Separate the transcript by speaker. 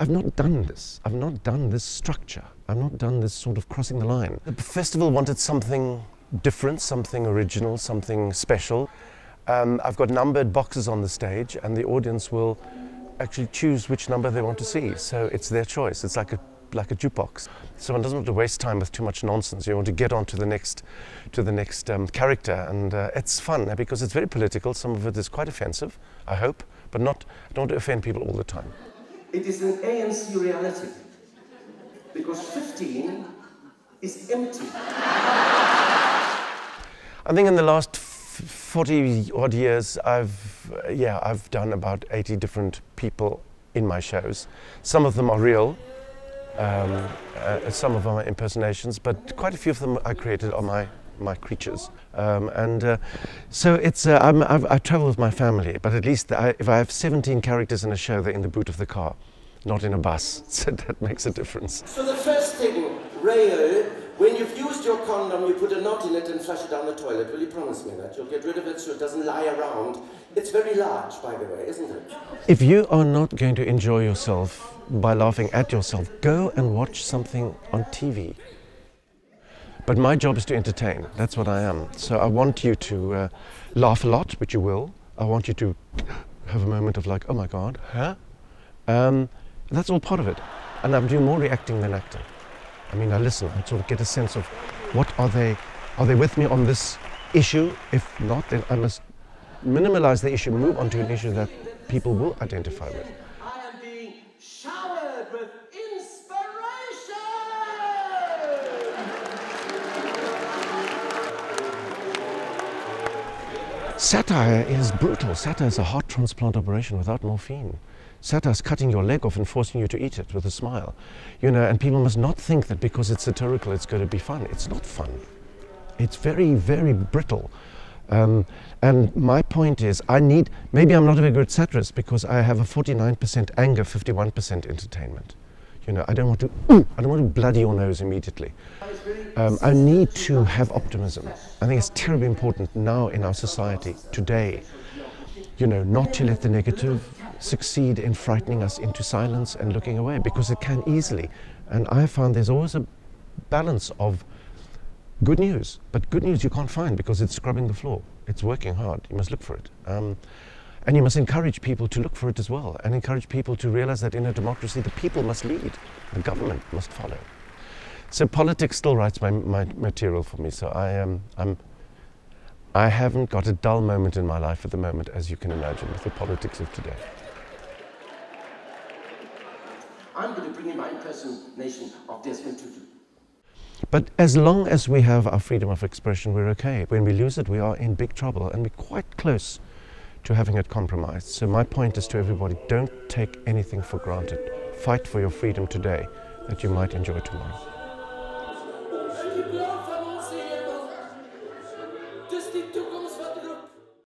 Speaker 1: I've not done this. I've not done this structure. I've not done this sort of crossing the line. The festival wanted something different, something original, something special. Um, I've got numbered boxes on the stage, and the audience will actually choose which number they want to see. So it's their choice. It's like a like a jukebox. Someone doesn't want to waste time with too much nonsense. You want to get on to the next, to the next um, character, and uh, it's fun because it's very political. Some of it is quite offensive, I hope, but not. I don't want to offend people all the time.
Speaker 2: It is an ANC reality because 15 is empty.
Speaker 1: I think in the last 40 odd years, I've, yeah, I've done about 80 different people in my shows. Some of them are real, um, uh, some of them are impersonations, but quite a few of them I created on my, my creatures. Um, and uh, so it's, uh, I'm, I've, I travel with my family, but at least I, if I have 17 characters in a show, they're in the boot of the car, not in a bus. So that makes a difference.
Speaker 2: So the first thing, Rael, when you've used your condom, you put a knot in it and flush it down the toilet. Will you promise me that? You'll get rid of it so it doesn't lie around. It's very large, by the way, isn't it?
Speaker 1: If you are not going to enjoy yourself by laughing at yourself, go and watch something on TV. But my job is to entertain. That's what I am. So I want you to uh, laugh a lot, which you will. I want you to have a moment of like, oh my God, huh? Um, that's all part of it. And I'm doing more reacting than acting. I mean, I listen, I sort of get a sense of what are they, are they with me on this issue? If not, then I must minimize the issue, move on to an issue that people will identify with. Satire is brutal. Satire is a heart transplant operation without morphine. Satire is cutting your leg off and forcing you to eat it with a smile. You know, and people must not think that because it's satirical it's going to be fun. It's not fun. It's very, very brittle. Um, and my point is, I need, maybe I'm not a very good satirist because I have a 49% anger, 51% entertainment. You know, I don't want to, I don't want to bloody your nose immediately. Um, I need to have optimism. I think it's terribly important now in our society, today, you know, not to let the negative succeed in frightening us into silence and looking away because it can easily. And I found there's always a balance of good news, but good news you can't find because it's scrubbing the floor. It's working hard. You must look for it. Um, and you must encourage people to look for it as well and encourage people to realize that in a democracy the people must lead, the government must follow. So politics still writes my, my material for me. So I, um, I'm, I haven't got a dull moment in my life at the moment, as you can imagine, with the politics of today.
Speaker 2: I'm going to bring in my impersonation of Desmond Tutu.
Speaker 1: But as long as we have our freedom of expression, we're okay. When we lose it, we are in big trouble, and we're quite close to having it compromised. So my point is to everybody, don't take anything for granted. Fight for your freedom today that you might enjoy tomorrow. Just